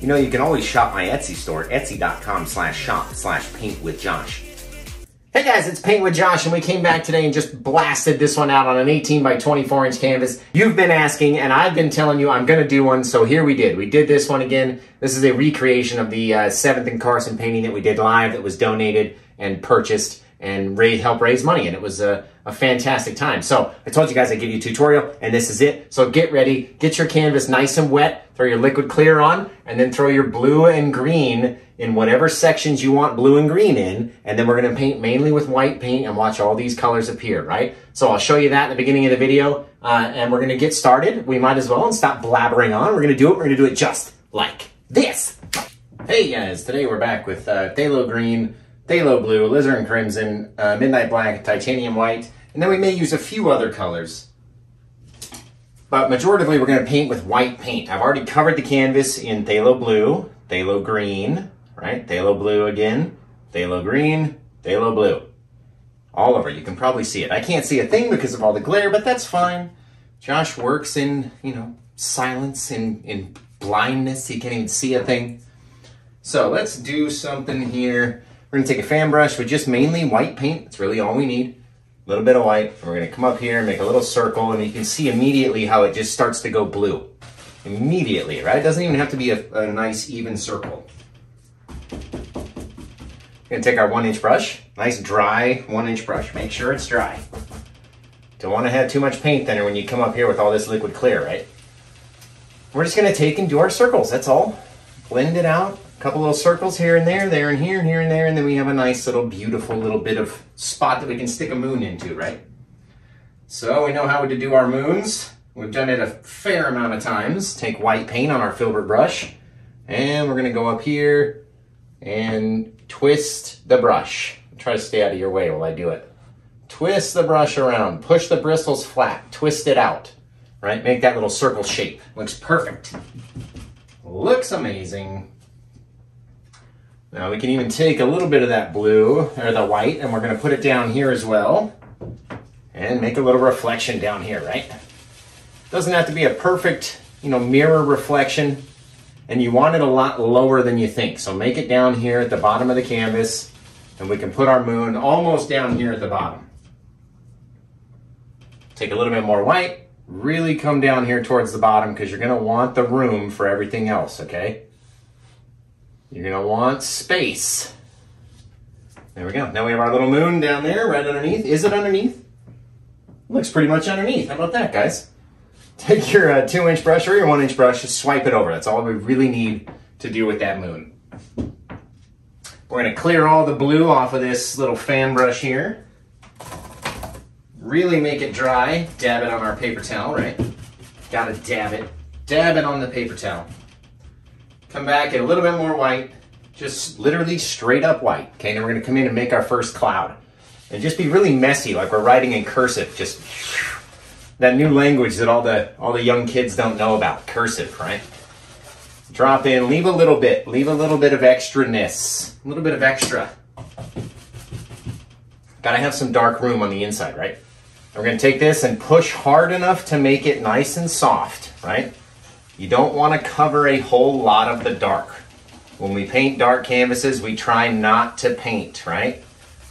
you know, you can always shop my Etsy store, etsy.com slash shop slash paint with Josh. Hey guys, it's Paint with Josh, and we came back today and just blasted this one out on an 18 by 24 inch canvas. You've been asking, and I've been telling you I'm gonna do one, so here we did. We did this one again. This is a recreation of the uh, 7th and Carson painting that we did live that was donated and purchased and raise, help raise money. And it was a, a fantastic time. So I told you guys I'd give you a tutorial and this is it. So get ready, get your canvas nice and wet, throw your liquid clear on, and then throw your blue and green in whatever sections you want blue and green in. And then we're gonna paint mainly with white paint and watch all these colors appear, right? So I'll show you that in the beginning of the video uh, and we're gonna get started. We might as well and stop blabbering on. We're gonna do it, we're gonna do it just like this. Hey guys, today we're back with uh, Phthalo Green, Phthalo Blue, Alizarin Crimson, uh, Midnight Black, Titanium White, and then we may use a few other colors. But majoritively we're going to paint with white paint. I've already covered the canvas in Phthalo Blue, Phthalo Green, right? Phthalo Blue again, Phthalo Green, Phthalo Blue. All over, you can probably see it. I can't see a thing because of all the glare, but that's fine. Josh works in, you know, silence, in, in blindness. He can't even see a thing. So let's do something here. We're gonna take a fan brush with just mainly white paint. That's really all we need. A little bit of white. We're gonna come up here and make a little circle and you can see immediately how it just starts to go blue. Immediately, right? It doesn't even have to be a, a nice even circle. We're gonna take our one inch brush, nice dry one inch brush. Make sure it's dry. Don't wanna have too much paint thinner when you come up here with all this liquid clear, right? We're just gonna take and do our circles, that's all. Blend it out, a couple little circles here and there, there and here, and here and there, and then we have a nice little beautiful little bit of spot that we can stick a moon into, right? So we know how to do our moons. We've done it a fair amount of times. Take white paint on our filbert brush, and we're gonna go up here and twist the brush. Try to stay out of your way while I do it. Twist the brush around, push the bristles flat, twist it out, right? Make that little circle shape. Looks perfect. Looks amazing. Now we can even take a little bit of that blue, or the white, and we're gonna put it down here as well. And make a little reflection down here, right? Doesn't have to be a perfect, you know, mirror reflection. And you want it a lot lower than you think. So make it down here at the bottom of the canvas, and we can put our moon almost down here at the bottom. Take a little bit more white, really come down here towards the bottom because you're gonna want the room for everything else, okay? You're gonna want space. There we go. Now we have our little moon down there right underneath. Is it underneath? Looks pretty much underneath. How about that, guys? Take your uh, two inch brush or your one inch brush, just swipe it over. That's all we really need to do with that moon. We're gonna clear all the blue off of this little fan brush here. Really make it dry. Dab it on our paper towel, right? Gotta dab it. Dab it on the paper towel. Come back, get a little bit more white. Just literally straight up white. Okay, and then we're gonna come in and make our first cloud. And just be really messy, like we're writing in cursive. Just that new language that all the all the young kids don't know about, cursive, right? Drop in, leave a little bit, leave a little bit of extraness, a little bit of extra. Gotta have some dark room on the inside, right? We're gonna take this and push hard enough to make it nice and soft, right? You don't wanna cover a whole lot of the dark. When we paint dark canvases, we try not to paint, right?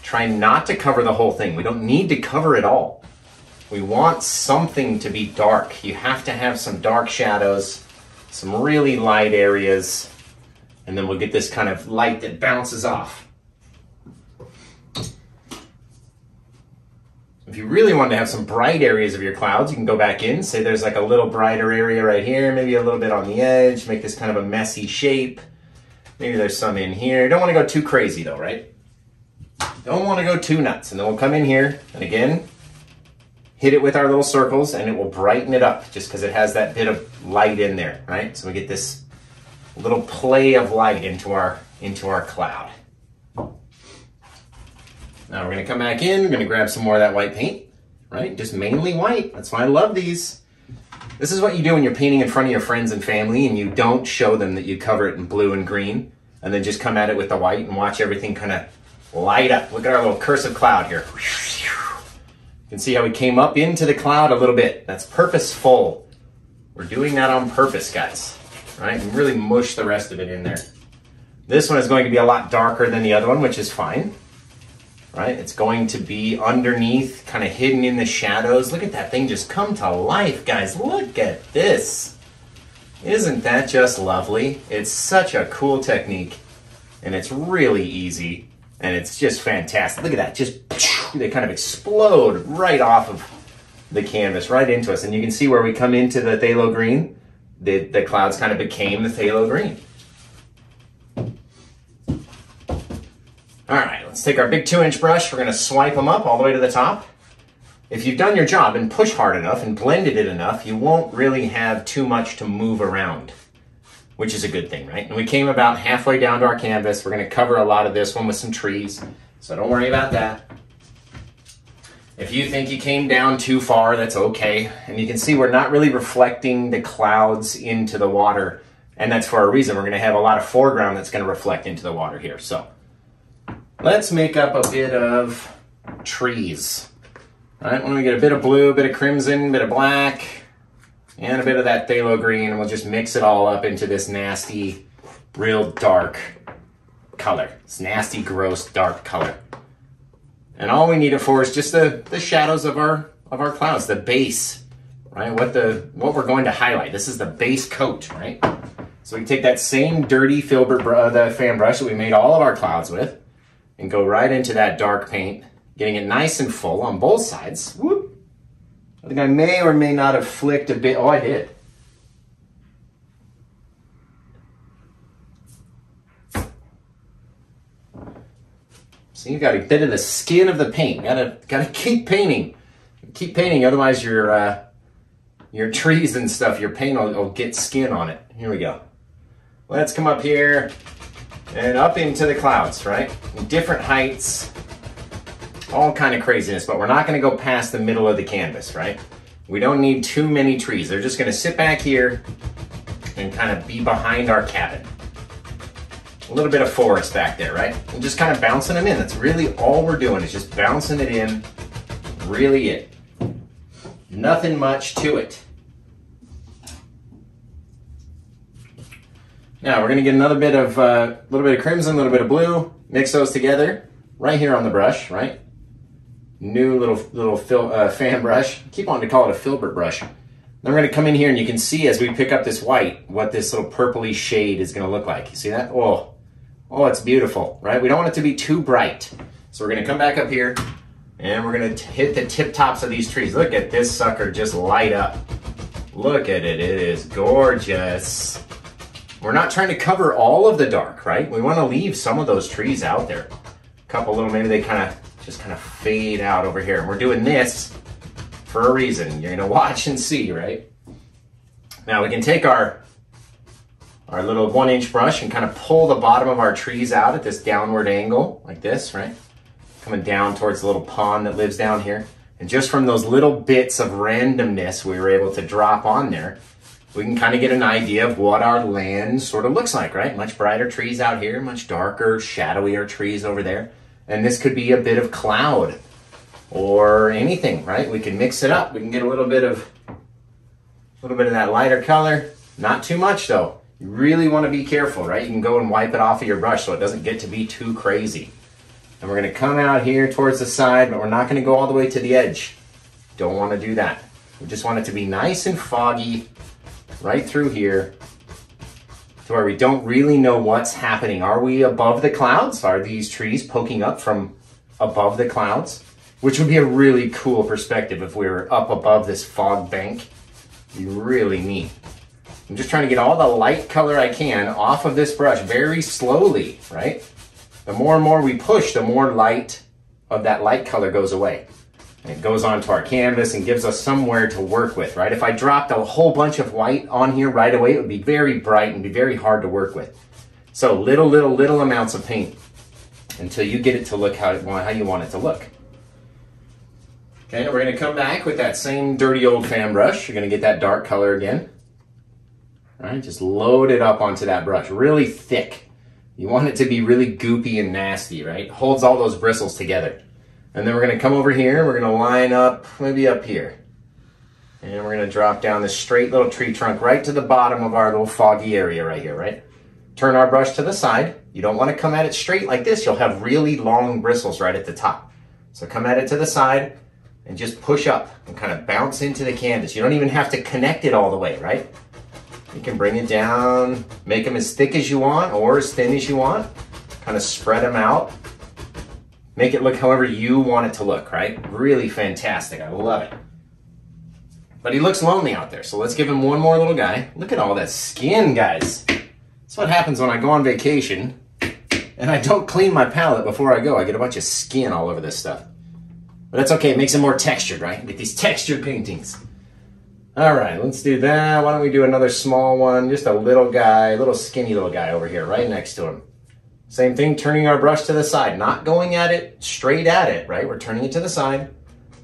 Try not to cover the whole thing. We don't need to cover it all. We want something to be dark. You have to have some dark shadows, some really light areas, and then we'll get this kind of light that bounces off. If you really want to have some bright areas of your clouds, you can go back in. Say there's like a little brighter area right here, maybe a little bit on the edge, make this kind of a messy shape. Maybe there's some in here. Don't want to go too crazy though, right? Don't want to go too nuts. And then we'll come in here and again, hit it with our little circles and it will brighten it up just because it has that bit of light in there, right? So we get this little play of light into our, into our cloud. Now we're gonna come back in, we're gonna grab some more of that white paint, right? Just mainly white, that's why I love these. This is what you do when you're painting in front of your friends and family and you don't show them that you cover it in blue and green and then just come at it with the white and watch everything kind of light up. Look at our little cursive cloud here. You can see how we came up into the cloud a little bit. That's purposeful. We're doing that on purpose, guys. right? And really mush the rest of it in there. This one is going to be a lot darker than the other one, which is fine, right? It's going to be underneath, kind of hidden in the shadows. Look at that thing just come to life, guys. Look at this. Isn't that just lovely? It's such a cool technique, and it's really easy, and it's just fantastic. Look at that, just they kind of explode right off of the canvas, right into us. And you can see where we come into the phthalo green, the, the clouds kind of became the phthalo green. All right, let's take our big two inch brush. We're gonna swipe them up all the way to the top. If you've done your job and pushed hard enough and blended it enough, you won't really have too much to move around, which is a good thing, right? And we came about halfway down to our canvas. We're gonna cover a lot of this one with some trees, so don't worry about that. If you think you came down too far, that's okay. And you can see we're not really reflecting the clouds into the water, and that's for a reason. We're gonna have a lot of foreground that's gonna reflect into the water here, so. Let's make up a bit of trees. All right, when we get a bit of blue, a bit of crimson, a bit of black, and a bit of that phthalo green, and we'll just mix it all up into this nasty, real dark color. This nasty, gross, dark color. And all we need it for is just the, the shadows of our of our clouds, the base, right? What the what we're going to highlight. This is the base coat, right? So we take that same dirty filbert uh, the fan brush that we made all of our clouds with, and go right into that dark paint, getting it nice and full on both sides. Whoop. I think I may or may not have flicked a bit. Oh, I did. See, you got a bit of the skin of the paint. Gotta gotta keep painting. Keep painting, otherwise your uh, your trees and stuff, your paint will, will get skin on it. Here we go. Let's come up here and up into the clouds, right? Different heights, all kind of craziness, but we're not gonna go past the middle of the canvas, right? We don't need too many trees. They're just gonna sit back here and kind of be behind our cabin. A little bit of forest back there, right? And just kind of bouncing them in. That's really all we're doing is just bouncing it in, really it. Nothing much to it. Now we're gonna get another bit of, a uh, little bit of crimson, a little bit of blue, mix those together right here on the brush, right? New little little uh, fan brush. Keep on to call it a filbert brush. Then we're gonna come in here and you can see as we pick up this white, what this little purpley shade is gonna look like. You see that? Oh, oh, it's beautiful, right? We don't want it to be too bright. So we're gonna come back up here and we're gonna hit the tip tops of these trees. Look at this sucker just light up. Look at it, it is gorgeous. We're not trying to cover all of the dark, right? We want to leave some of those trees out there. A couple little, maybe they kind of just kind of fade out over here. And we're doing this for a reason. You're gonna watch and see, right? Now we can take our our little one inch brush and kind of pull the bottom of our trees out at this downward angle, like this, right? Coming down towards the little pond that lives down here. And just from those little bits of randomness we were able to drop on there, we can kind of get an idea of what our land sort of looks like, right? Much brighter trees out here, much darker, shadowier trees over there. And this could be a bit of cloud or anything, right? We can mix it up. We can get a little bit of a little bit of that lighter color. Not too much though. You really want to be careful, right? You can go and wipe it off of your brush so it doesn't get to be too crazy. And we're going to come out here towards the side, but we're not going to go all the way to the edge. Don't want to do that. We just want it to be nice and foggy right through here to where we don't really know what's happening. Are we above the clouds? Are these trees poking up from above the clouds? Which would be a really cool perspective if we were up above this fog bank. Be really neat. I'm just trying to get all the light color I can off of this brush very slowly, right? The more and more we push, the more light of that light color goes away. It goes onto our canvas and gives us somewhere to work with, right? If I dropped a whole bunch of white on here right away, it would be very bright and be very hard to work with. So little, little, little amounts of paint until you get it to look how, how you want it to look. Okay, we're gonna come back with that same dirty old fan brush. You're gonna get that dark color again. All right, just load it up onto that brush, really thick. You want it to be really goopy and nasty, right? Holds all those bristles together. And then we're gonna come over here, we're gonna line up, maybe up here. And we're gonna drop down this straight little tree trunk right to the bottom of our little foggy area right here, right? Turn our brush to the side. You don't wanna come at it straight like this. You'll have really long bristles right at the top. So come at it to the side and just push up and kind of bounce into the canvas. You don't even have to connect it all the way, right? You can bring it down, make them as thick as you want or as thin as you want. Kind of spread them out. Make it look however you want it to look, right? Really fantastic. I love it. But he looks lonely out there, so let's give him one more little guy. Look at all that skin, guys. That's what happens when I go on vacation and I don't clean my palette before I go. I get a bunch of skin all over this stuff. But that's okay, it makes it more textured, right? Get these textured paintings. All right, let's do that. Why don't we do another small one? Just a little guy, little skinny little guy over here, right next to him. Same thing, turning our brush to the side, not going at it, straight at it, right? We're turning it to the side,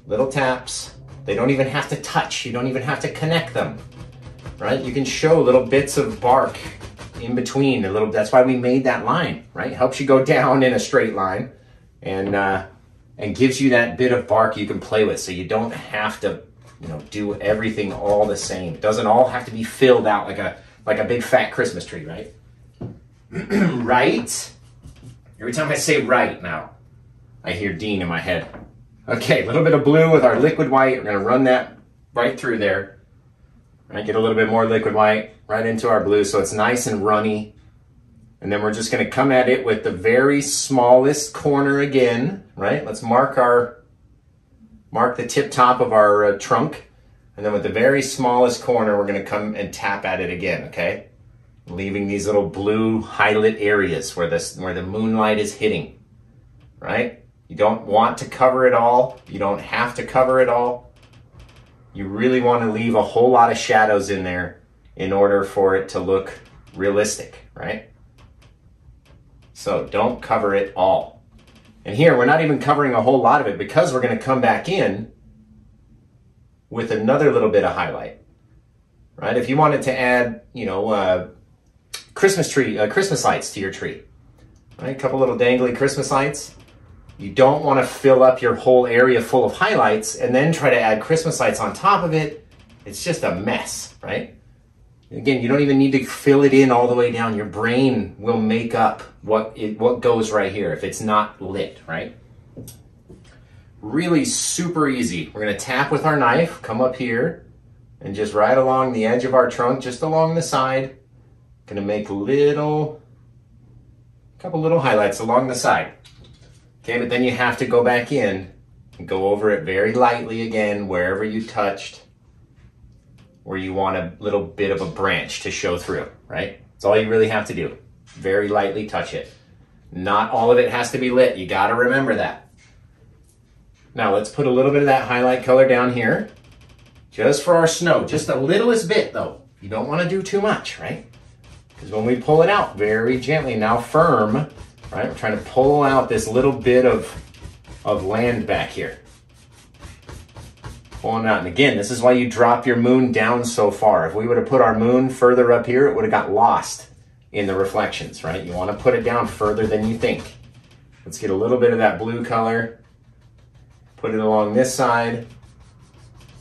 little taps. They don't even have to touch. You don't even have to connect them, right? You can show little bits of bark in between a little, that's why we made that line, right? Helps you go down in a straight line and, uh, and gives you that bit of bark you can play with so you don't have to you know do everything all the same it doesn't all have to be filled out like a like a big fat christmas tree right right every time i say right now i hear dean in my head okay a little bit of blue with our liquid white we're to run that right through there right get a little bit more liquid white right into our blue so it's nice and runny and then we're just gonna come at it with the very smallest corner again, right? Let's mark our, mark the tip top of our uh, trunk. And then with the very smallest corner, we're gonna come and tap at it again, okay? Leaving these little blue highlight areas where, this, where the moonlight is hitting, right? You don't want to cover it all. You don't have to cover it all. You really want to leave a whole lot of shadows in there in order for it to look realistic, right? So don't cover it all. And here, we're not even covering a whole lot of it because we're going to come back in with another little bit of highlight, right? If you wanted to add, you know, uh, Christmas tree, uh, Christmas lights to your tree, right? A couple little dangly Christmas lights. You don't want to fill up your whole area full of highlights and then try to add Christmas lights on top of it. It's just a mess, right? Again, you don't even need to fill it in all the way down. Your brain will make up what it, what goes right here if it's not lit, right? Really super easy. We're gonna tap with our knife, come up here, and just right along the edge of our trunk, just along the side. Gonna make little, couple little highlights along the side. Okay, but then you have to go back in and go over it very lightly again, wherever you touched where you want a little bit of a branch to show through, right? That's all you really have to do. Very lightly touch it. Not all of it has to be lit. You got to remember that. Now let's put a little bit of that highlight color down here just for our snow. Just the littlest bit though. You don't want to do too much, right? Because when we pull it out very gently, now firm, right? We're trying to pull out this little bit of, of land back here pulling it out. And again, this is why you drop your moon down so far. If we would have put our moon further up here, it would have got lost in the reflections, right? You want to put it down further than you think. Let's get a little bit of that blue color, put it along this side,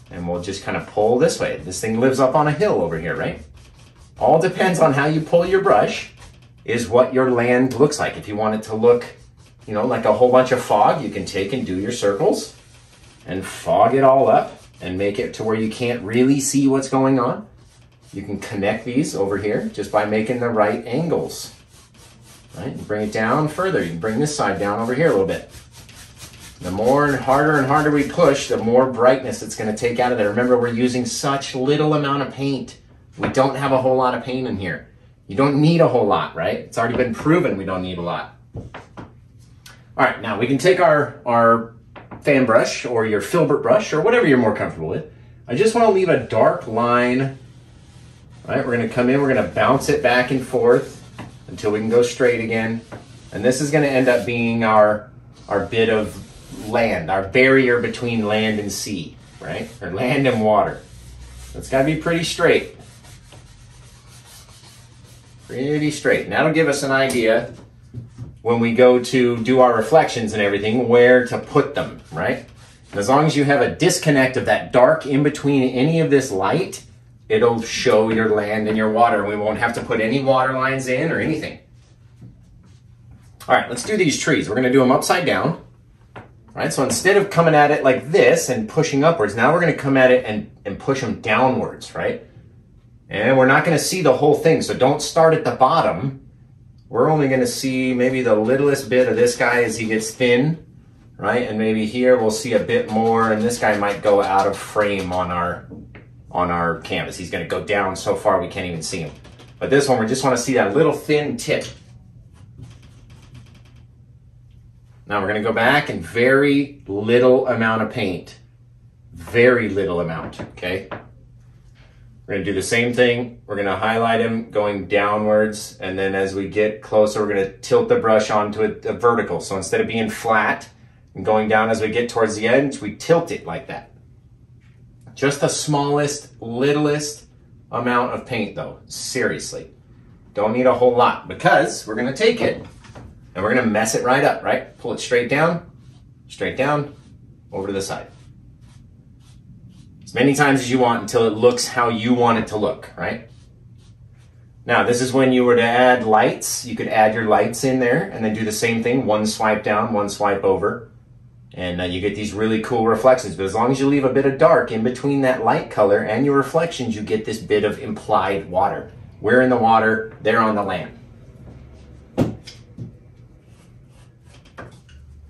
and we'll just kind of pull this way. This thing lives up on a hill over here, right? All depends on how you pull your brush is what your land looks like. If you want it to look, you know, like a whole bunch of fog, you can take and do your circles and fog it all up and make it to where you can't really see what's going on. You can connect these over here just by making the right angles. Right, and bring it down further. You can bring this side down over here a little bit. The more and harder and harder we push, the more brightness it's going to take out of there. Remember, we're using such little amount of paint. We don't have a whole lot of paint in here. You don't need a whole lot, right? It's already been proven we don't need a lot. All right, now we can take our, our fan brush or your filbert brush or whatever you're more comfortable with. I just want to leave a dark line. All right, we're going to come in, we're going to bounce it back and forth until we can go straight again. And this is going to end up being our, our bit of land, our barrier between land and sea, right? Or land and water. It's got to be pretty straight. Pretty straight. And that'll give us an idea when we go to do our reflections and everything, where to put them, right? As long as you have a disconnect of that dark in between any of this light, it'll show your land and your water. We won't have to put any water lines in or anything. All right, let's do these trees. We're gonna do them upside down. All right, so instead of coming at it like this and pushing upwards, now we're gonna come at it and, and push them downwards, right? And we're not gonna see the whole thing, so don't start at the bottom. We're only gonna see maybe the littlest bit of this guy as he gets thin, right? And maybe here we'll see a bit more, and this guy might go out of frame on our on our canvas. He's gonna go down so far we can't even see him. But this one, we just wanna see that little thin tip. Now we're going to go back and very little amount of paint. Very little amount, okay? We're to do the same thing. We're to highlight him going downwards, and then as we get closer, we're to tilt the brush onto a, a vertical. So instead of being flat and going down as we get towards the edge, we tilt it like that. Just the smallest, littlest amount of paint though, seriously. Don't need a whole lot because we're to take it and we're gonna mess it right up, right? Pull it straight down, straight down, over to the side. Many times as you want until it looks how you want it to look, right? Now, this is when you were to add lights. You could add your lights in there and then do the same thing, one swipe down, one swipe over. And uh, you get these really cool reflections. But as long as you leave a bit of dark in between that light color and your reflections, you get this bit of implied water. We're in the water, they're on the land.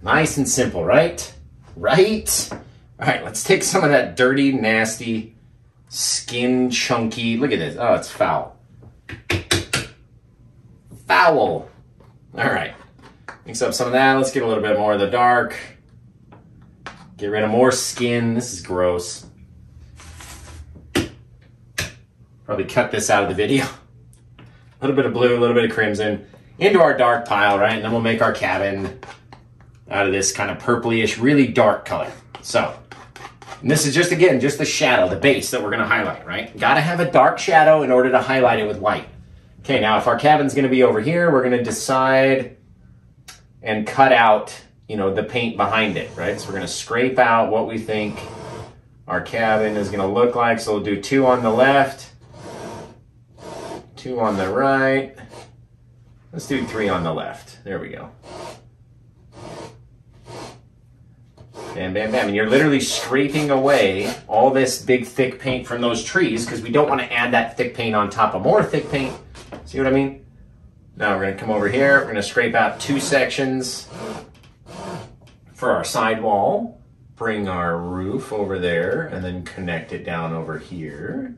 Nice and simple, right? Right? All right, let's take some of that dirty, nasty, skin chunky. Look at this. Oh, it's foul. Foul. All right. Mix up some of that. Let's get a little bit more of the dark. Get rid of more skin. This is gross. Probably cut this out of the video. A little bit of blue, a little bit of crimson into our dark pile, right? And then we'll make our cabin out of this kind of purplyish, really dark color. So, this is just, again, just the shadow, the base that we're gonna highlight, right? Gotta have a dark shadow in order to highlight it with white. Okay, now if our cabin's gonna be over here, we're gonna decide and cut out, you know, the paint behind it, right? So we're gonna scrape out what we think our cabin is gonna look like. So we'll do two on the left, two on the right. Let's do three on the left. There we go. Bam, bam, bam. And you're literally scraping away all this big thick paint from those trees because we don't want to add that thick paint on top of more thick paint. See what I mean? Now we're going to come over here. We're going to scrape out two sections for our side wall. Bring our roof over there and then connect it down over here.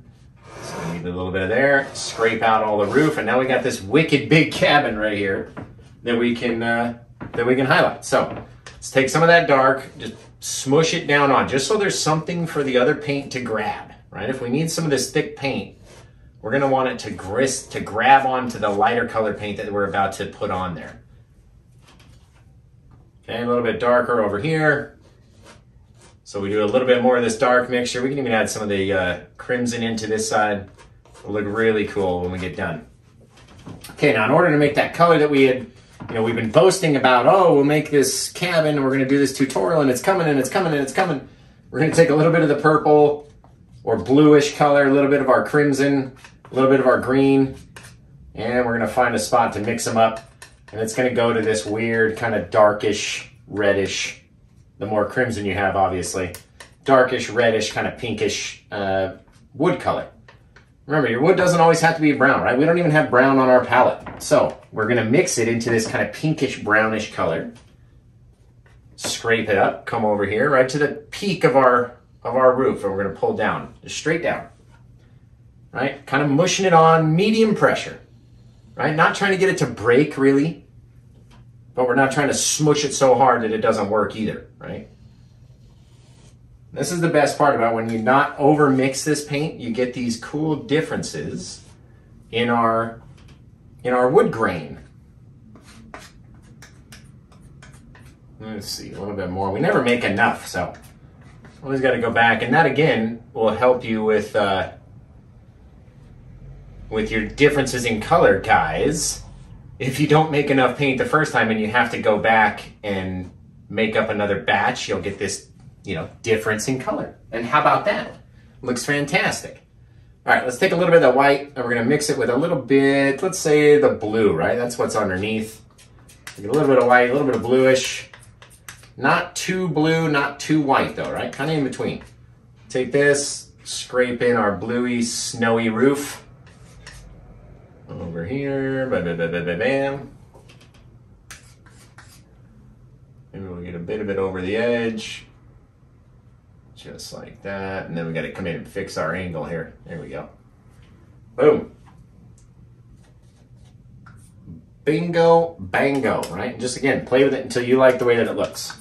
So we need a little bit of there. Scrape out all the roof, and now we got this wicked big cabin right here that we can uh, that we can highlight. So let's take some of that dark, just smush it down on, just so there's something for the other paint to grab, right? If we need some of this thick paint, we're gonna want it to grist, to grab onto the lighter color paint that we're about to put on there. Okay, a little bit darker over here. So we do a little bit more of this dark mixture. We can even add some of the uh, crimson into this side. It'll look really cool when we get done. Okay, now in order to make that color that we had you know, we've been boasting about, oh, we'll make this cabin and we're going to do this tutorial and it's coming and it's coming and it's coming. We're going to take a little bit of the purple or bluish color, a little bit of our crimson, a little bit of our green, and we're going to find a spot to mix them up. And it's going to go to this weird kind of darkish, reddish, the more crimson you have, obviously, darkish, reddish, kind of pinkish uh, wood color. Remember, your wood doesn't always have to be brown, right? We don't even have brown on our palette. So we're gonna mix it into this kind of pinkish brownish color. Scrape it up, come over here, right to the peak of our of our roof, and we're gonna pull down, just straight down. Right? Kind of mushing it on medium pressure. Right? Not trying to get it to break really, but we're not trying to smush it so hard that it doesn't work either, right? This is the best part about when you not over mix this paint, you get these cool differences in our in our wood grain. Let's see, a little bit more. We never make enough, so always got to go back, and that again will help you with uh, with your differences in color, guys. If you don't make enough paint the first time and you have to go back and make up another batch, you'll get this you know, difference in color. And how about that? Looks fantastic. All right, let's take a little bit of the white and we're gonna mix it with a little bit, let's say the blue, right? That's what's underneath. Get a little bit of white, a little bit of bluish. Not too blue, not too white though, right? Kind of in between. Take this, scrape in our bluey, snowy roof. Over here, bam, bam, bam, bam, bam. Maybe we'll get a bit of it over the edge. Just like that. And then we got to come in and fix our angle here. There we go. Boom. Bingo, bango, right? Just again, play with it until you like the way that it looks.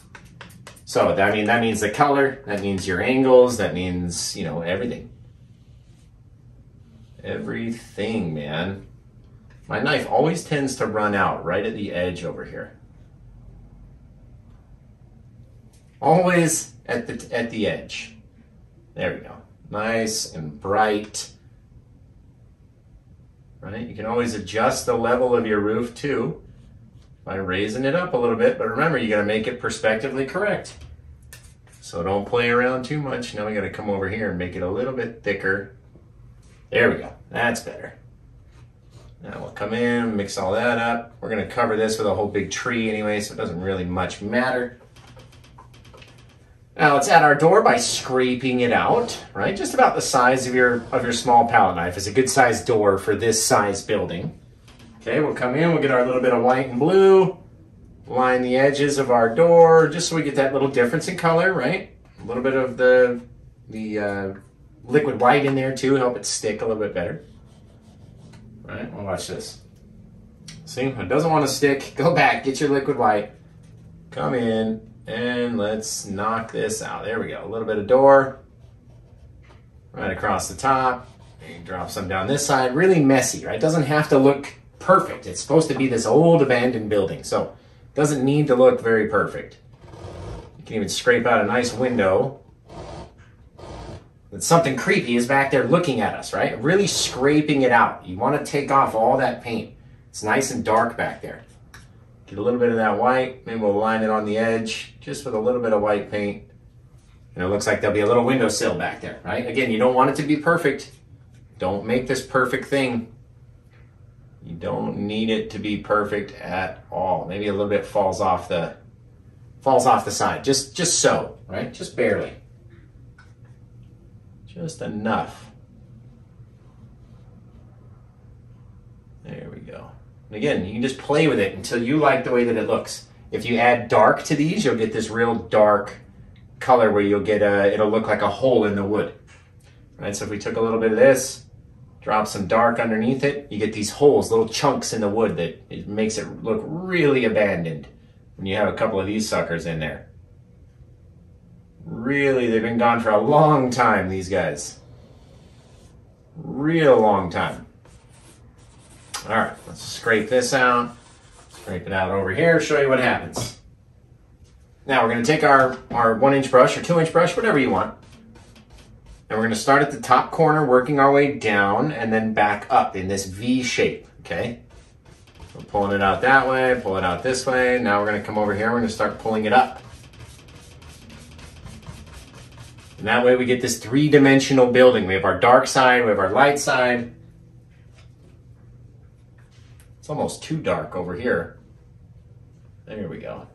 So I mean, that means the color, that means your angles, that means, you know, everything. Everything, man. My knife always tends to run out right at the edge over here. Always at the, at the edge. There we go. Nice and bright. Right? You can always adjust the level of your roof too by raising it up a little bit. But remember, you got to make it perspectively correct. So don't play around too much. Now we got to come over here and make it a little bit thicker. There we go. That's better. Now we'll come in, mix all that up. We're going to cover this with a whole big tree anyway, so it doesn't really much matter. Now let's add our door by scraping it out, right? Just about the size of your of your small palette knife is a good size door for this size building. Okay, we'll come in, we'll get our little bit of white and blue, line the edges of our door, just so we get that little difference in color, right? A little bit of the, the uh, liquid white in there too, to help it stick a little bit better. Right, well watch this. See, it doesn't want to stick, go back, get your liquid white, come in, and let's knock this out. There we go, a little bit of door, right across the top, and drop some down this side. Really messy, right? Doesn't have to look perfect. It's supposed to be this old abandoned building, so doesn't need to look very perfect. You can even scrape out a nice window. That something creepy is back there looking at us, right? Really scraping it out. You want to take off all that paint. It's nice and dark back there. Get a little bit of that white. Maybe we'll line it on the edge just with a little bit of white paint. And it looks like there'll be a little windowsill back there, right? Again, you don't want it to be perfect. Don't make this perfect thing. You don't need it to be perfect at all. Maybe a little bit falls off the falls off the side. Just just so, right? Just barely. Just enough. There we go. And again, you can just play with it until you like the way that it looks. If you add dark to these, you'll get this real dark color where you'll get a, it'll look like a hole in the wood. Right, so if we took a little bit of this, drop some dark underneath it, you get these holes, little chunks in the wood that it makes it look really abandoned when you have a couple of these suckers in there. Really, they've been gone for a long time, these guys. Real long time. All right, let's scrape this out. Scrape it out over here, show you what happens. Now we're gonna take our, our one inch brush or two inch brush, whatever you want, and we're gonna start at the top corner, working our way down and then back up in this V shape, okay? We're pulling it out that way, pull it out this way. Now we're gonna come over here, we're gonna start pulling it up. And that way we get this three-dimensional building. We have our dark side, we have our light side. It's almost too dark over here. There we go.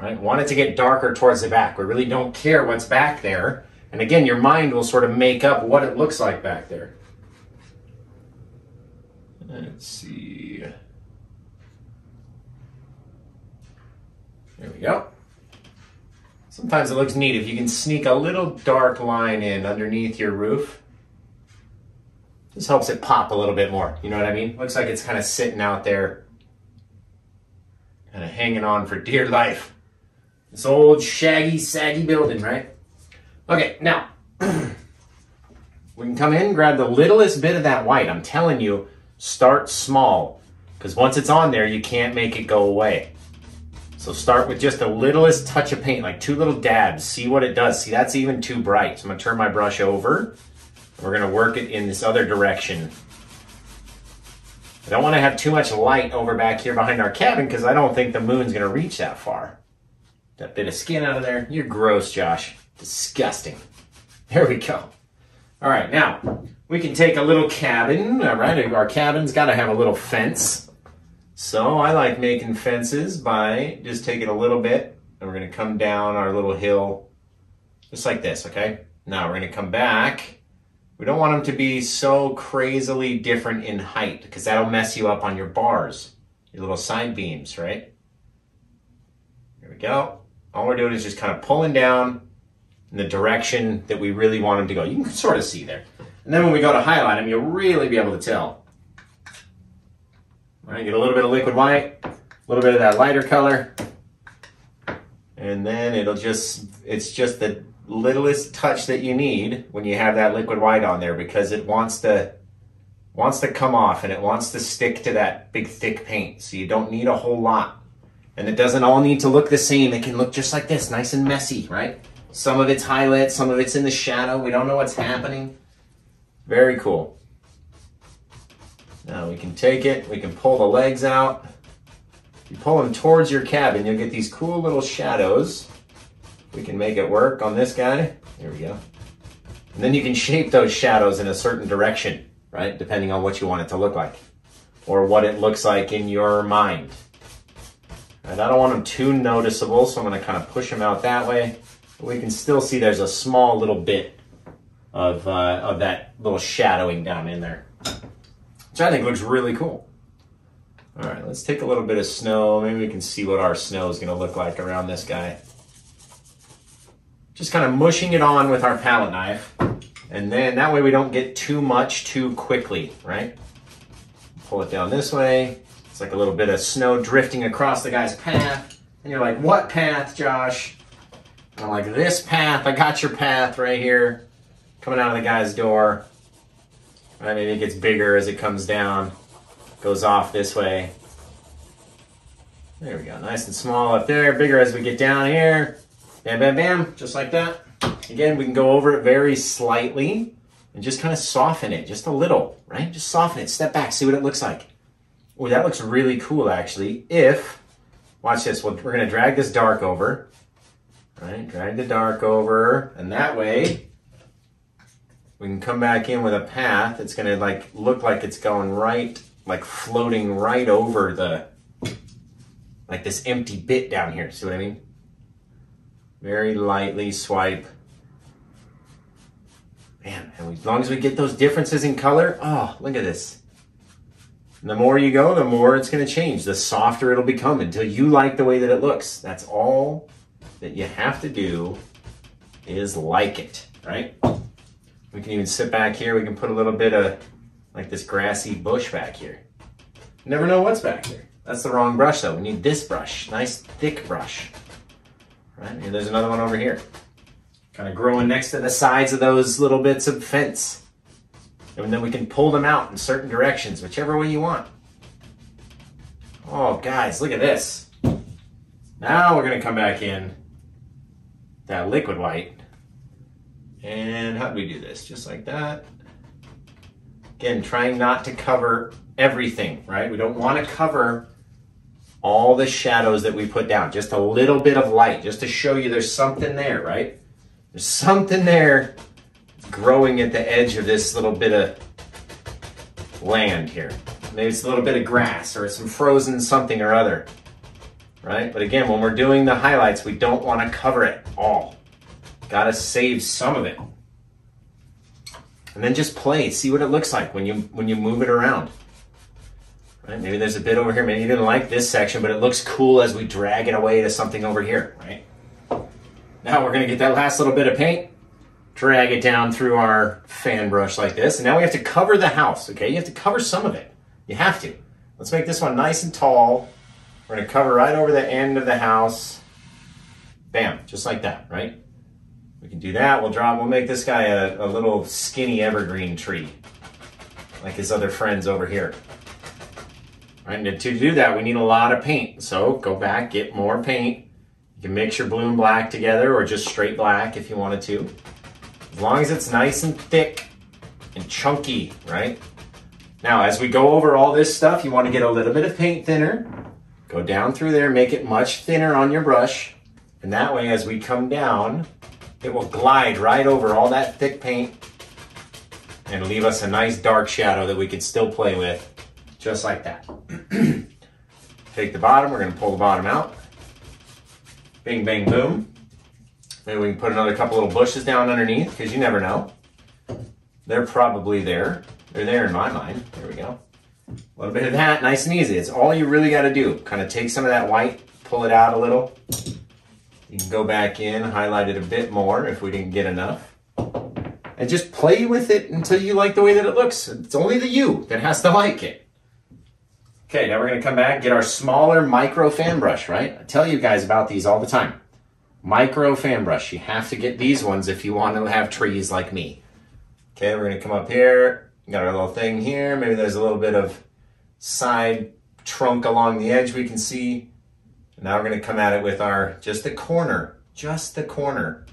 Right? Want it to get darker towards the back. We really don't care what's back there. And again, your mind will sort of make up what it looks like back there. Let's see. There we go. Sometimes it looks neat if you can sneak a little dark line in underneath your roof. This helps it pop a little bit more. You know what I mean? Looks like it's kind of sitting out there, kind of hanging on for dear life. This old shaggy, saggy building, right? Okay, now, we can come in, grab the littlest bit of that white. I'm telling you, start small, because once it's on there, you can't make it go away. So start with just the littlest touch of paint, like two little dabs. See what it does. See, that's even too bright. So I'm gonna turn my brush over. We're gonna work it in this other direction. I don't wanna have too much light over back here behind our cabin because I don't think the moon's gonna reach that far. That bit of skin out of there. You're gross, Josh. Disgusting. There we go. All right, now we can take a little cabin. All right, our cabin's got to have a little fence. So I like making fences by just taking a little bit and we're going to come down our little hill just like this, okay? Now we're going to come back. We don't want them to be so crazily different in height because that'll mess you up on your bars, your little side beams, right? Here we go. All we're doing is just kind of pulling down in the direction that we really want them to go. You can sort of see there. And then when we go to highlight them, you'll really be able to tell. All right, get a little bit of liquid white, a little bit of that lighter color, and then it'll just, it's just the littlest touch that you need when you have that liquid white on there because it wants to, wants to come off and it wants to stick to that big thick paint. So you don't need a whole lot. And it doesn't all need to look the same. It can look just like this, nice and messy, right? Some of it's highlight, some of it's in the shadow. We don't know what's happening. Very cool. Now we can take it, we can pull the legs out. You pull them towards your cabin, you'll get these cool little shadows. We can make it work on this guy. There we go. And then you can shape those shadows in a certain direction, right? Depending on what you want it to look like or what it looks like in your mind. And I don't want them too noticeable, so I'm gonna kind of push them out that way But we can still see there's a small little bit of, uh, of that little shadowing down in there, which I think looks really cool. All right, let's take a little bit of snow. Maybe we can see what our snow is going to look like around this guy. Just kind of mushing it on with our palette knife. And then that way we don't get too much too quickly, right? Pull it down this way. It's like a little bit of snow drifting across the guy's path. And you're like, what path, Josh? I'm like, this path, I got your path right here, coming out of the guy's door. Right, maybe it gets bigger as it comes down, goes off this way. There we go, nice and small up there, bigger as we get down here. Bam, bam, bam, just like that. Again, we can go over it very slightly and just kind of soften it, just a little, right? Just soften it, step back, see what it looks like. Oh, that looks really cool actually. If, watch this, we're gonna drag this dark over right? Drag the dark over, and that way we can come back in with a path. It's gonna like look like it's going right, like floating right over the, like this empty bit down here. See what I mean? Very lightly swipe. Man, and as long as we get those differences in color, oh, look at this. And the more you go, the more it's going to change. The softer it'll become until you like the way that it looks. That's all that you have to do is like it, right? We can even sit back here. We can put a little bit of like this grassy bush back here. never know what's back here. That's the wrong brush though. We need this brush, nice thick brush. Right, and there's another one over here. Kind of growing next to the sides of those little bits of fence. And then we can pull them out in certain directions, whichever way you want. Oh, guys, look at this. Now we're gonna come back in that liquid white. And how do we do this? Just like that. Again, trying not to cover everything, right? We don't want to cover all the shadows that we put down. Just a little bit of light, just to show you there's something there, right? There's something there growing at the edge of this little bit of land here. Maybe it's a little bit of grass or some frozen something or other right? But again, when we're doing the highlights, we don't want to cover it all. Got to save some of it. And then just play, see what it looks like when you when you move it around. Right? Maybe there's a bit over here. Maybe you didn't like this section, but it looks cool as we drag it away to something over here, right? Now we're gonna get that last little bit of paint, drag it down through our fan brush like this, and now we have to cover the house, okay? You have to cover some of it. You have to. Let's make this one nice and tall, we're gonna cover right over the end of the house. Bam, just like that, right? We can do that. We'll draw, we'll make this guy a, a little skinny evergreen tree, like his other friends over here. Right, and to do that, we need a lot of paint. So go back, get more paint. You can mix your blue and black together or just straight black if you wanted to. As long as it's nice and thick and chunky, right? Now, as we go over all this stuff, you want to get a little bit of paint thinner Go down through there, make it much thinner on your brush, And that way, as we come down, it will glide right over all that thick paint and leave us a nice dark shadow that we can still play with, just like that. Take the bottom, we're gonna pull the bottom out. Bing, bang, boom. Maybe we can put another couple little bushes down underneath, because you never know. They're probably there. They're there in my mind. There we go. A little bit of that, nice and easy. It's all you really gotta do. Kind of take some of that white, pull it out a little. You can go back in, highlight it a bit more if we didn't get enough. And just play with it until you like the way that it looks. It's only the you that has to like it. Okay, now we're gonna come back, get our smaller micro fan brush, right? I tell you guys about these all the time. Micro fan brush, you have to get these ones if you want to have trees like me. Okay, we're gonna come up here, got our little thing here, maybe there's a little bit of side trunk along the edge we can see. Now we're gonna come at it with our, just the corner, just the corner.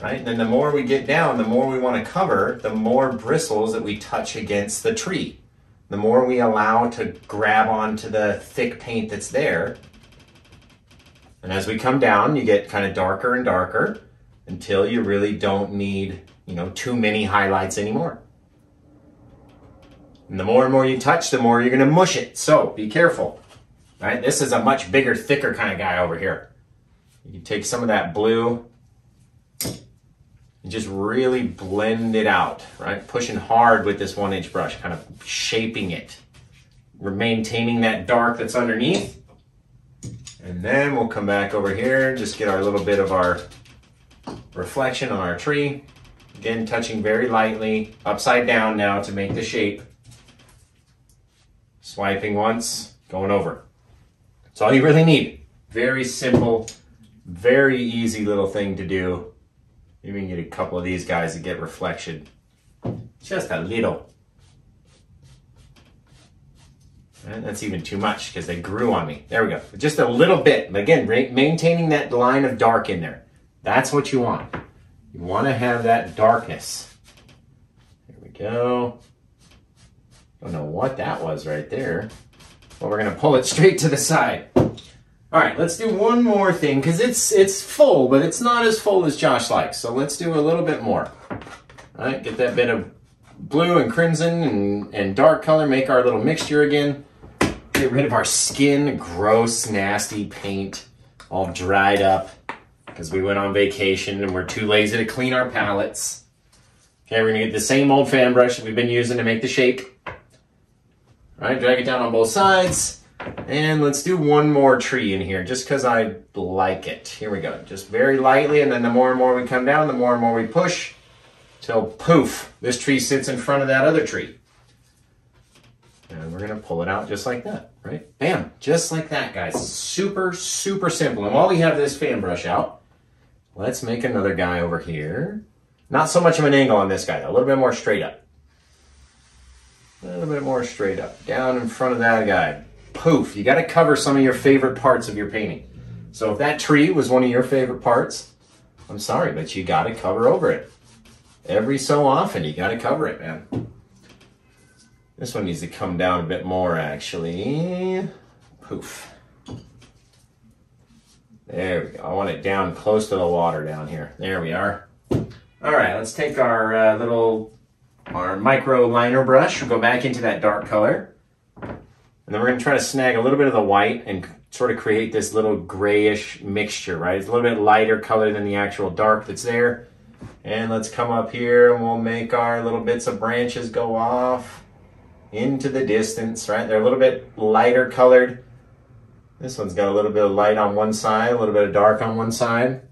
Right, and then the more we get down, the more we wanna cover, the more bristles that we touch against the tree the more we allow to grab onto the thick paint that's there. And as we come down, you get kind of darker and darker until you really don't need, you know, too many highlights anymore. And the more and more you touch, the more you're gonna mush it. So be careful. Right? This is a much bigger, thicker kind of guy over here. You can take some of that blue and just really blend it out, right? Pushing hard with this one inch brush, kind of shaping it. We're maintaining that dark that's underneath. And then we'll come back over here, and just get our little bit of our reflection on our tree. Again, touching very lightly, upside down now to make the shape. Swiping once, going over. That's all you really need. Very simple, very easy little thing to do. Maybe we can get a couple of these guys to get reflection. Just a little. And that's even too much because they grew on me. There we go. Just a little bit. Again, maintaining that line of dark in there. That's what you want. You want to have that darkness. There we go. Don't know what that was right there. But we're going to pull it straight to the side. All right, let's do one more thing because it's it's full, but it's not as full as Josh likes. So let's do a little bit more. All right, get that bit of blue and crimson and, and dark color, make our little mixture again. Get rid of our skin, gross, nasty paint, all dried up because we went on vacation and we're too lazy to clean our palettes. Okay, we're gonna get the same old fan brush that we've been using to make the shape. All right, drag it down on both sides. And let's do one more tree in here just because I like it. Here we go. Just very lightly, and then the more and more we come down, the more and more we push till poof, this tree sits in front of that other tree. And we're to pull it out just like that, right? Bam, just like that, guys. Super, super simple. And while we have this fan brush out, let's make another guy over here. Not so much of an angle on this guy, though. A little bit more straight up. A little bit more straight up. Down in front of that guy poof, you got to cover some of your favorite parts of your painting. So if that tree was one of your favorite parts, I'm sorry, but you got to cover over it. Every so often, you got to cover it, man. This one needs to come down a bit more, actually. Poof. There we go. I want it down close to the water down here. There we are. All right, let's take our uh, little, our micro liner brush. We'll go back into that dark color. And then we're going to try to snag a little bit of the white and sort of create this little grayish mixture, right? It's a little bit lighter color than the actual dark that's there. And let's come up here and we'll make our little bits of branches go off into the distance, right? They're a little bit lighter colored. This one's got a little bit of light on one side, a little bit of dark on one side,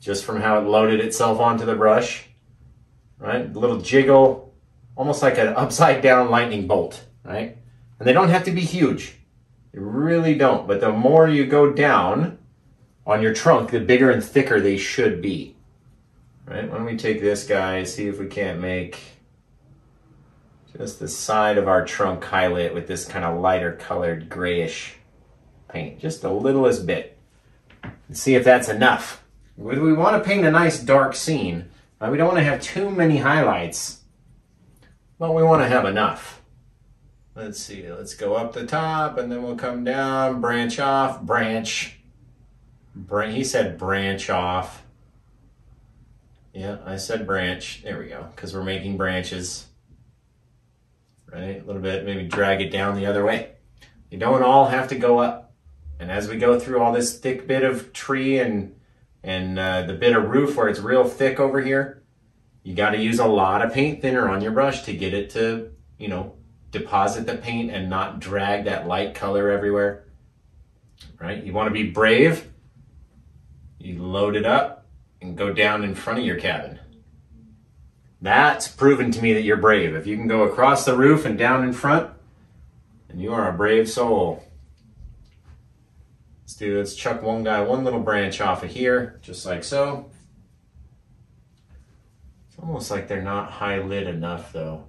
just from how it loaded itself onto the brush, right? A little jiggle, almost like an upside down lightning bolt, right? And they don't have to be huge. They really don't. But the more you go down on your trunk, the bigger and thicker they should be. Right? Why don't we take this guy, see if we can't make just the side of our trunk highlight with this kind of lighter colored grayish paint. Just the littlest bit. And see if that's enough. We want to paint a nice dark scene. We don't want to have too many highlights, but we want to have enough. Let's see, let's go up the top and then we'll come down, branch off, branch, he said branch off. Yeah, I said branch. There we go, because we're making branches. Right, a little bit, maybe drag it down the other way. You don't all have to go up. And as we go through all this thick bit of tree and and uh, the bit of roof where it's real thick over here, you got to use a lot of paint thinner on your brush to get it to, you know, deposit the paint and not drag that light color everywhere. Right? You want to be brave. You load it up and go down in front of your cabin. That's proven to me that you're brave. If you can go across the roof and down in front, then you are a brave soul. Let's do, let's chuck one guy, one little branch off of here, just like so. It's almost like they're not high lit enough though.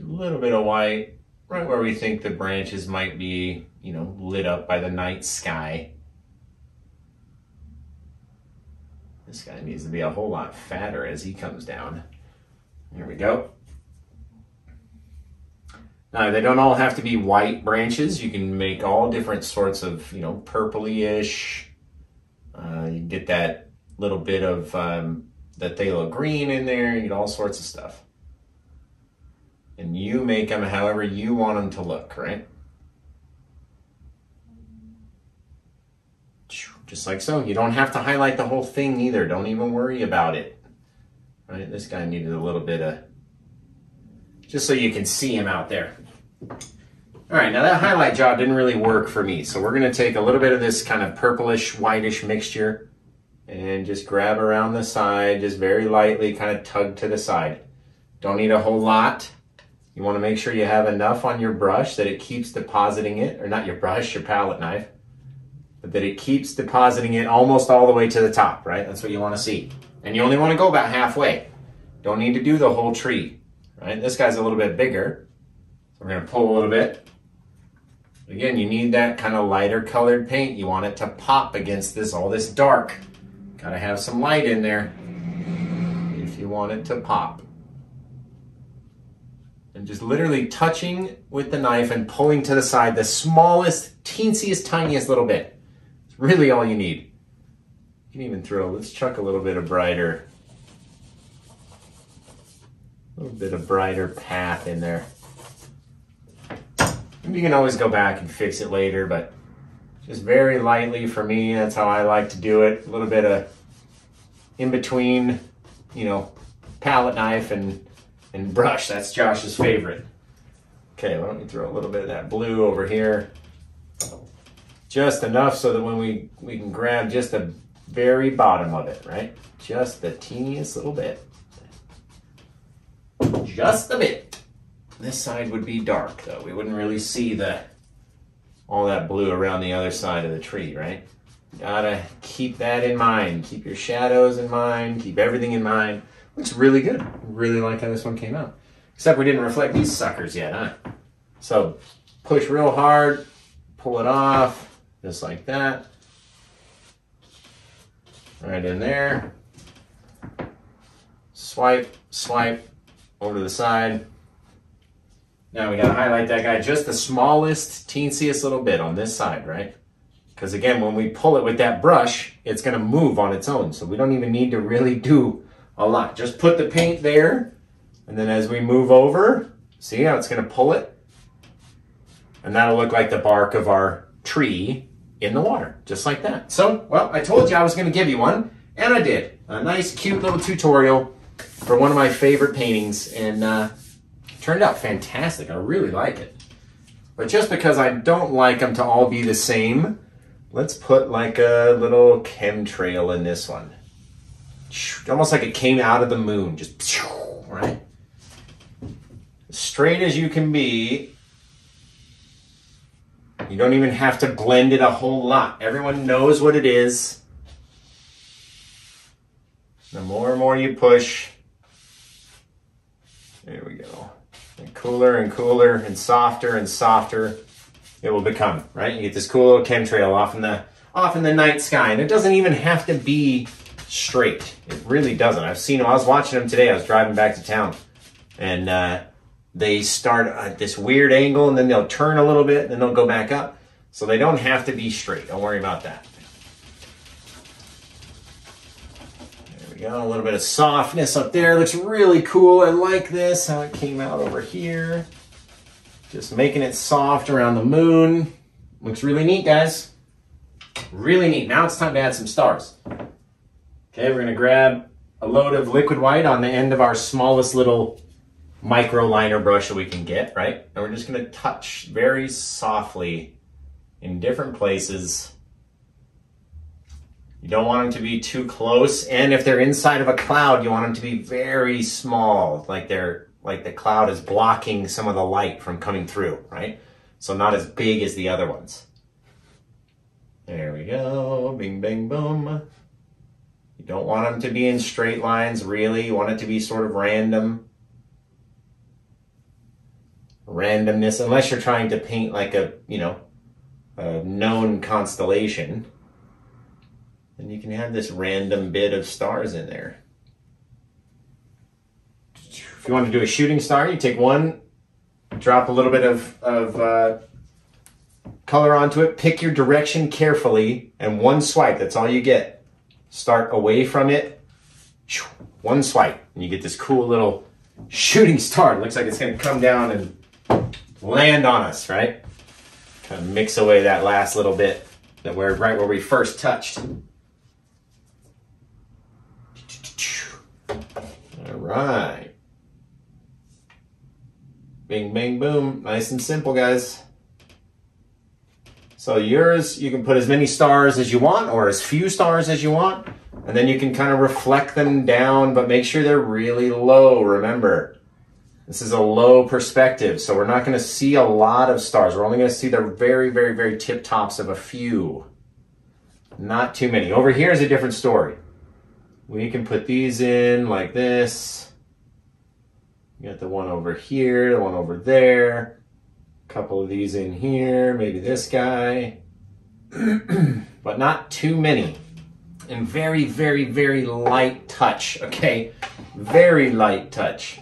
A little bit of white, right where we think the branches might be, you know, lit up by the night sky. This guy needs to be a whole lot fatter as he comes down. There we go. Now, they don't all have to be white branches. You can make all different sorts of, you know, purpley-ish. Uh, you get that little bit of um, phthalo green in there. You get all sorts of stuff. And you make them however you want them to look, right? just like so. You don't have to highlight the whole thing either. Don't even worry about it. Right, this guy needed a little bit of, just so you can see him out there. All right, now that highlight job didn't really work for me. So we're gonna take a little bit of this kind of purplish, whitish mixture and just grab around the side, just very lightly kind of tug to the side. Don't need a whole lot. You wanna make sure you have enough on your brush that it keeps depositing it, or not your brush, your palette knife but that it keeps depositing it almost all the way to the top, right? That's what you want to see. And you only want to go about halfway. Don't need to do the whole tree, right? This guy's a little bit bigger. So we're going to pull a little bit. Again, you need that kind of lighter colored paint. You want it to pop against this, all this dark. Got to have some light in there if you want it to pop. And just literally touching with the knife and pulling to the side the smallest, teensiest, tiniest little bit It's really all you need. You can even throw, let's chuck a little bit of brighter, a little bit of brighter path in there. You can always go back and fix it later, but just very lightly for me, that's how I like to do it. A little bit of in between, you know, palette knife and, and brush. That's Josh's favorite. Okay, why don't we throw a little bit of that blue over here just enough so that when we, we can grab just the very bottom of it, right? Just the teeniest little bit. Just a bit. This side would be dark though. We wouldn't really see the all that blue around the other side of the tree, right? Gotta keep that in mind. Keep your shadows in mind. Keep everything in mind. Looks really good. Really like how this one came out. Except we didn't reflect these suckers yet, huh? So push real hard, pull it off, just like that. Right in there. Swipe, swipe, over to the side. Now we gotta highlight that guy just the smallest, teensiest little bit on this side, right? Because again, when we pull it with that brush, it's gonna move on its own. So we don't even need to really do a lot. Just put the paint there, and then as we move over, see how it's gonna pull it? And that'll look like the bark of our tree in the water, just like that. So, well, I told you I was going to give you one, and I did. A nice, cute little tutorial for one of my favorite paintings, and uh, turned out fantastic. I really like it. But just because I don't like them to all be the same, let's put like a little chemtrail in this one. Almost like it came out of the moon, just right? Straight as you can be, you don't even have to blend it a whole lot. Everyone knows what it is. The more and more you push, there we go. And cooler and cooler and softer and softer it will become, right? You get this cool little chemtrail off in the off in the night sky. And it doesn't even have to be straight. It really doesn't. I've seen them. I was watching them today. I was driving back to town. And uh, they start at this weird angle and then they'll turn a little bit and then they'll go back up. So they don't have to be straight. Don't worry about that. There we go. A little bit of softness up there. Looks really cool. I like this, how it came out over here. Just making it soft around the moon. Looks really neat, guys. Really neat. Now it's time to add some stars. Okay, we're gonna grab a load of liquid white on the end of our smallest little micro liner brush that we can get, right? And we're just gonna touch very softly in different places. You don't want them to be too close. And if they're inside of a cloud, you want them to be very small, like they're like the cloud is blocking some of the light from coming through, right? So not as big as the other ones. There we go, bing, bang, boom. Don't want them to be in straight lines, really. You want it to be sort of random. Randomness, unless you're trying to paint like a, you know, a known constellation. Then you can have this random bit of stars in there. If you want to do a shooting star, you take one, drop a little bit of, of uh, color onto it, pick your direction carefully, and one swipe, that's all you get start away from it, one swipe, and you get this cool little shooting star. It looks like it's gonna come down and land on us, right? Kind of mix away that last little bit that we're right where we first touched. All right. Bing, bang, boom. Nice and simple, guys. So yours, you can put as many stars as you want or as few stars as you want. And then you can kind of reflect them down, but make sure they're really low. Remember, this is a low perspective, so we're not going to see a lot of stars. We're only going to see the very, very, very tip tops of a few. Not too many. Over here is a different story. We can put these in like this. You got the one over here, the one over there couple of these in here, maybe this guy, but not too many. And very, very, very light touch, okay? Very light touch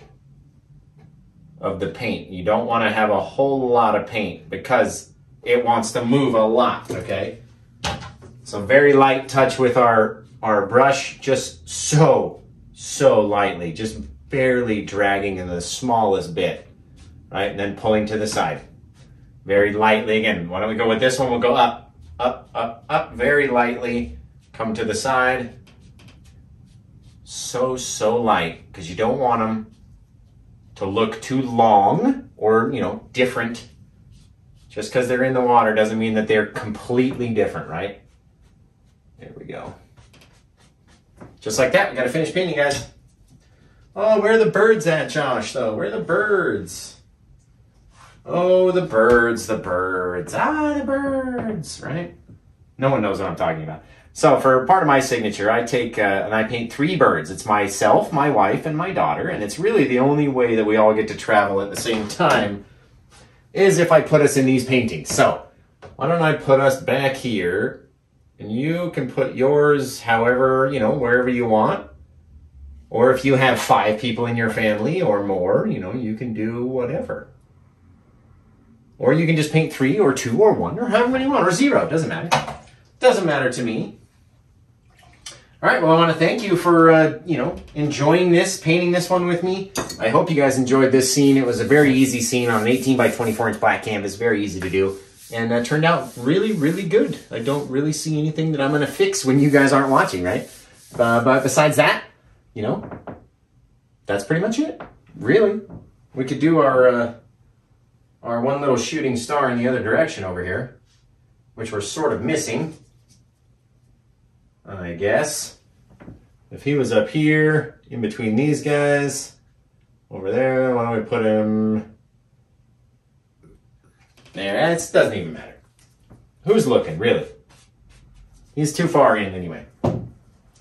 of the paint. You don't want to have a whole lot of paint because it wants to move a lot, okay? So very light touch with our, our brush, just so, so lightly, just barely dragging in the smallest bit, right? And then pulling to the side very lightly. Again, why don't we go with this one? We'll go up, up, up, up, very lightly. Come to the side. So, so light, because you don't want them to look too long or, you know, different. Just because they're in the water doesn't mean that they're completely different, right? There we go. Just like that, we gotta finish painting, guys. Oh, where are the birds at, Josh, though? Where are the birds? Oh, the birds, the birds, ah, the birds, right? No one knows what I'm talking about. So for part of my signature, I take uh, and I paint three birds. It's myself, my wife, and my daughter, and it's really the only way that we all get to travel at the same time is if I put us in these paintings. So why don't I put us back here, and you can put yours however, you know, wherever you want. Or if you have five people in your family or more, you know, you can do whatever. Or you can just paint three or two or one or however many you want or zero. Doesn't matter. Doesn't matter to me. All right, well, I want to thank you for, uh, you know, enjoying this, painting this one with me. I hope you guys enjoyed this scene. It was a very easy scene on an 18 by 24 inch black canvas, very easy to do, and uh, turned out really, really good. I don't really see anything that I'm going to fix when you guys aren't watching, right? Uh, but besides that, you know, that's pretty much it, really. We could do our uh, our one little shooting star in the other direction over here, which we're sort of missing, I guess. If he was up here, in between these guys, over there, why don't we put him there? Eh, it doesn't even matter. Who's looking, really? He's too far in anyway.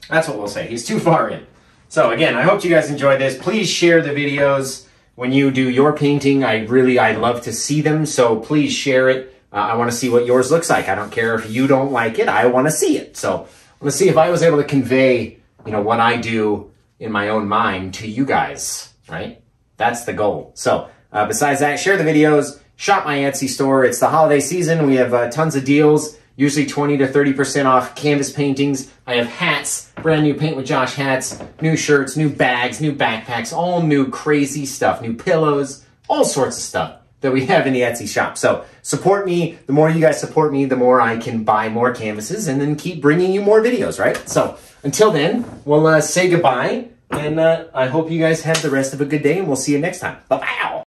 That's what we'll say. He's too far in. So again, I hope you guys enjoyed this. Please share the videos when you do your painting, I really, I love to see them. So please share it. Uh, I want to see what yours looks like. I don't care if you don't like it. I want to see it. So let's see if I was able to convey, you know, what I do in my own mind to you guys, right? That's the goal. So uh, besides that, share the videos, shop my Etsy store. It's the holiday season. We have uh, tons of deals, usually 20 to 30% off canvas paintings. I have hats, brand new Paint with Josh hats, new shirts, new bags, new backpacks, all new crazy stuff, new pillows, all sorts of stuff that we have in the Etsy shop. So support me. The more you guys support me, the more I can buy more canvases and then keep bringing you more videos, right? So until then, we'll uh, say goodbye. And uh, I hope you guys have the rest of a good day and we'll see you next time. Bye-bye.